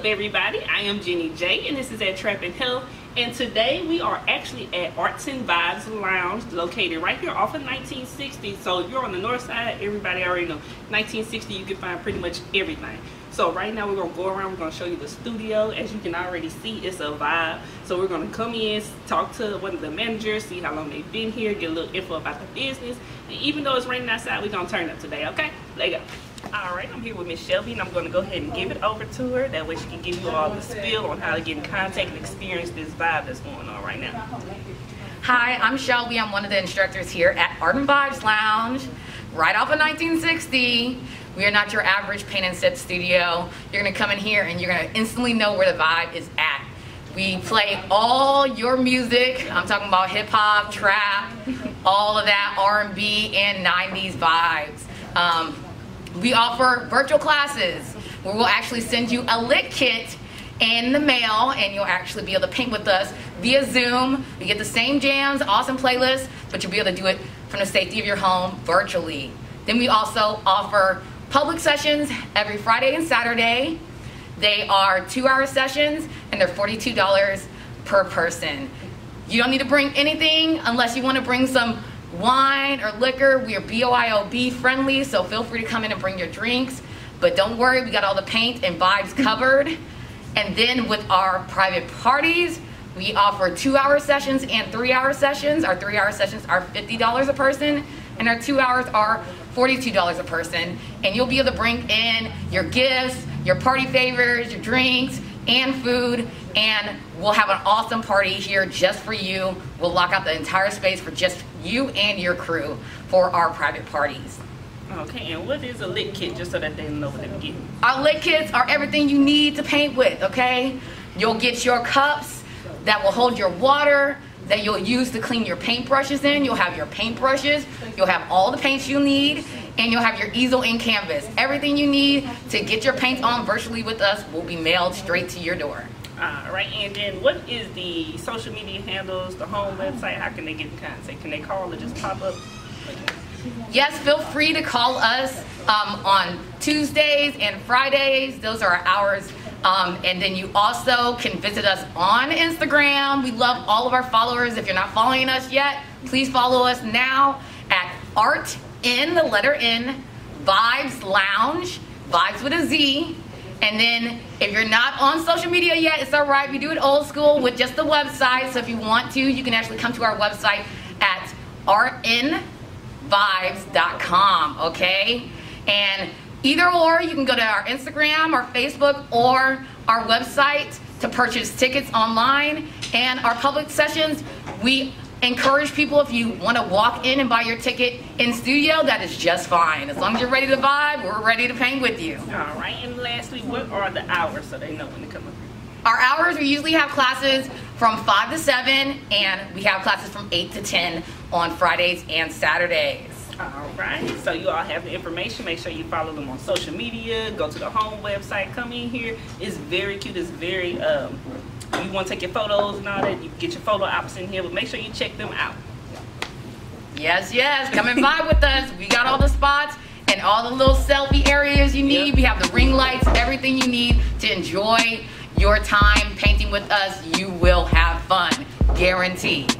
up everybody? I am Jennie J and this is at Trapping Health. And today we are actually at Arts and Vibes Lounge located right here off of 1960 so if you're on the north side everybody already know. 1960 you can find pretty much everything so right now we're gonna go around we're gonna show you the studio as you can already see it's a vibe so we're gonna come in talk to one of the managers see how long they've been here get a little info about the business and even though it's raining outside we're gonna turn up today okay let go all right, I'm here with Miss Shelby, and I'm going to go ahead and give it over to her. That way she can give you all the spill on how to get in contact and experience this vibe that's going on right now. Hi, I'm Shelby. I'm one of the instructors here at Art N Vibez Lounge, right off of 1960. We are not your average paint and sip studio. You're gonna come in here and you're gonna instantly know where the vibe is at. We play all your music. I'm talking about hip hop, trap, all of that R&B and 90s vibes. Um, we offer virtual classes where we'll actually send you a lit kit in the mail and you'll actually be able to paint with us via Zoom. You get the same jams, awesome playlists, but you'll be able to do it from the safety of your home virtually. Then we also offer public sessions every Friday and Saturday. They are two hour sessions and they're $42 per person. You don't need to bring anything unless you want to bring some wine or liquor. We are BYOB friendly, so feel free to come in and bring your drinks. But don't worry, we got all the paint and vibes covered. And then with our private parties, we offer two hour sessions and three hour sessions. Our three hour sessions are $50 a person, and our two hours are $42 a person. And you'll be able to bring in your gifts, your party favors, your drinks, and food and we'll have an awesome party here just for you. We'll lock out the entire space for just you and your crew for our private parties. Okay, and what is a lit kit, just so that they know what they're getting? Our lit kits are everything you need to paint with, okay? You'll get your cups that will hold your water, that you'll use to clean your paintbrushes in. You'll have your paintbrushes, you'll have all the paints you need, and you'll have your easel and canvas. Everything you need to get your paint on virtually with us will be mailed straight to your door. All right, and then what is the social media handles, the home website? How can they get in contact? Can they call or just pop up? Yes, feel free to call us um, on Tuesdays and Fridays. Those are our hours. Um, and then you also can visit us on Instagram. We love all of our followers. If you're not following us yet, please follow us now at Art in the letter N Vibes Lounge, Vibes with a Z. And then if you're not on social media yet, it's all right. We do it old school with just the website. So if you want to, you can actually come to our website at rnvibes.com, okay? And either or, you can go to our Instagram or Facebook or our website to purchase tickets online. And our public sessions, we encourage people if you want to walk in and buy your ticket in studio that is just fine. As long as you're ready to vibe we're ready to paint with you. All right and lastly what are the hours so they know when to come up? Our hours we usually have classes from 5 to 7 and we have classes from 8 to 10 on fridays and saturdays all right so you all have the information make sure you follow them on social media go to the home website come in here it's very cute it's very um, you want to take your photos and all that, you get your photo ops in here, but make sure you check them out. Yes, yes. Come and vibe with us. We got all the spots and all the little selfie areas you need. Yep. We have the ring lights, everything you need to enjoy your time painting with us. You will have fun. Guaranteed.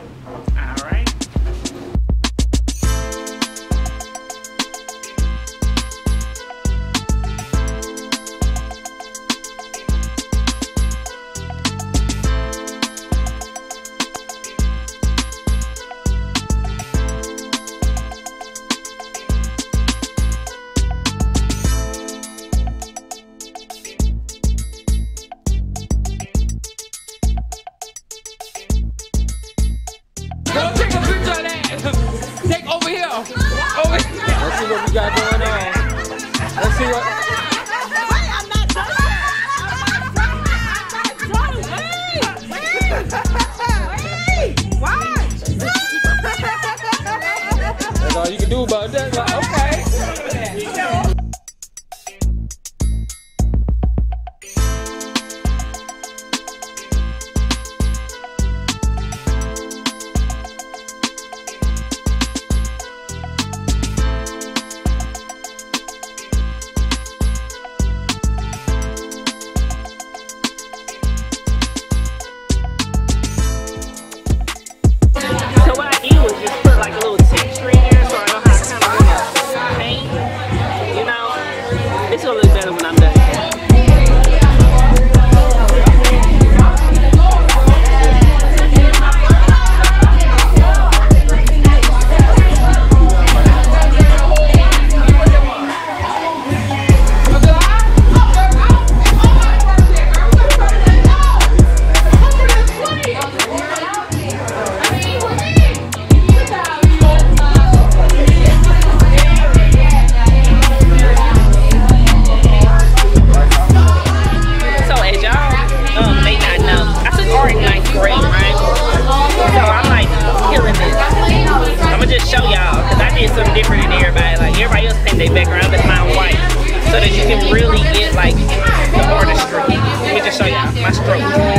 Thank you.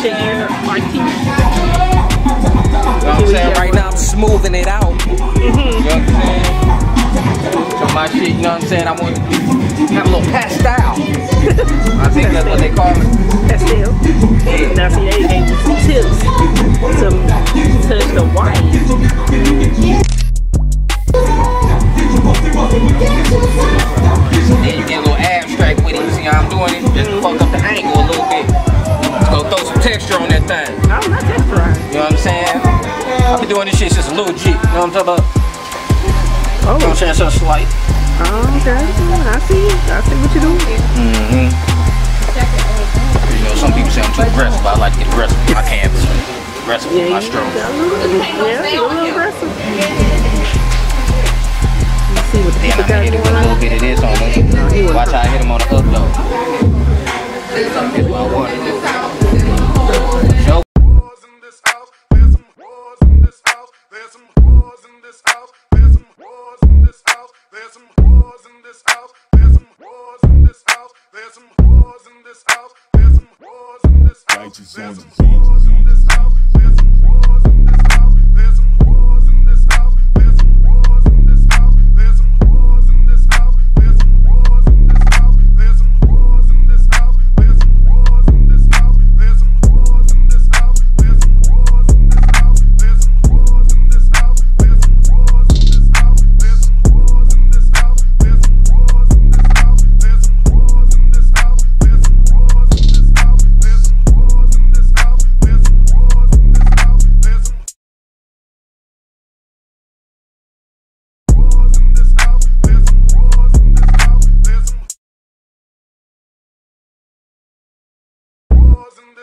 You know what I'm saying? You know what I'm saying? Right now I'm smoothing it out. Mm-hmm. You know what I'm saying? So my shit, you know what I'm saying? I want to have a little pastel. I think that's what they call it. Pastel. Now see, they gave you some tips to touch the white. Then you get a little abstract with it. You see how I'm doing it? Just fuck up the angle a little bit. Go throw some texture on that thing. I'm not that. You know what I'm saying? I've been doing this shit since a little G. You know what I'm talking about? You know what I'm saying? So slight. Oh, okay. I see. I see what you're doing. Mm-hmm. You know, some people say I'm too aggressive, but I like to get aggressive with my canvas. Aggressive with my stroke. got a little, yeah, you're a little aggressive. Let's see what the Then I'm hit it with a little bit of this on them. Watch how I hit him on the up though. That's what I want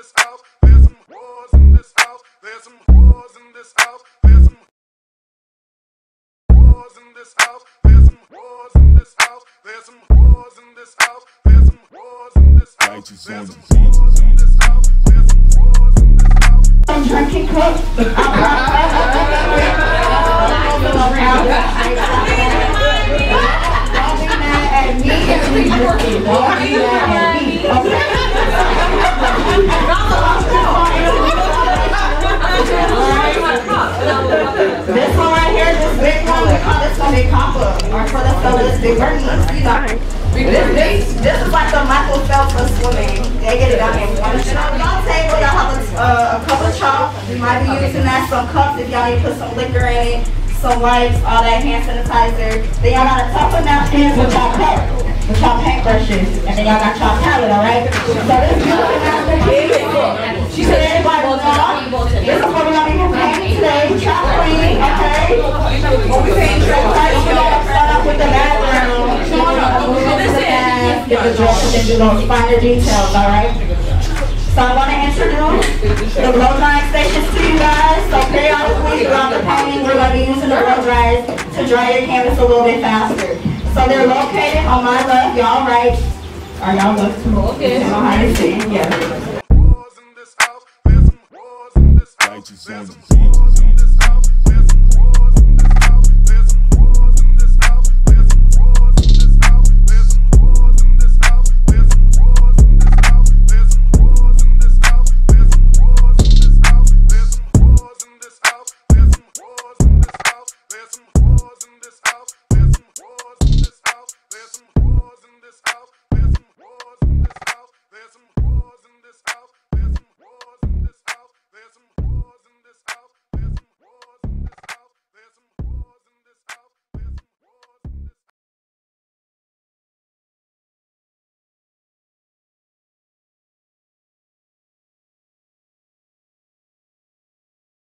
this house. There's some whores in this house. There's some whores in this house. There's some whores in this house. There's some whores in this house. There's some whores in this house. There's some whores in this house. There's some whores in this house. You know. This, this, is like the Michael Phelps of swimming. They get it out in one shot. Y'all table, y'all have a, uh, a cup of chalk. We might be using that, some cups if y'all need to put some liquor in it, some wipes, all that hand sanitizer. Then y'all got a of napkins with y'all cup, with y'all paintbrushes, and then y'all got y'all palette, all right? So this napkin, she said everybody. This is what we're gonna be painting today, the dress and then do those finer details, all right? So I want to introduce the blow drying stations to you guys. So periodically throughout the painting, we're going to be using the blow dryers to dry your canvas a little bit faster. So they're located on my left, y'all right. Or y'all left too. Okay. I don't know how you see. Yeah. whores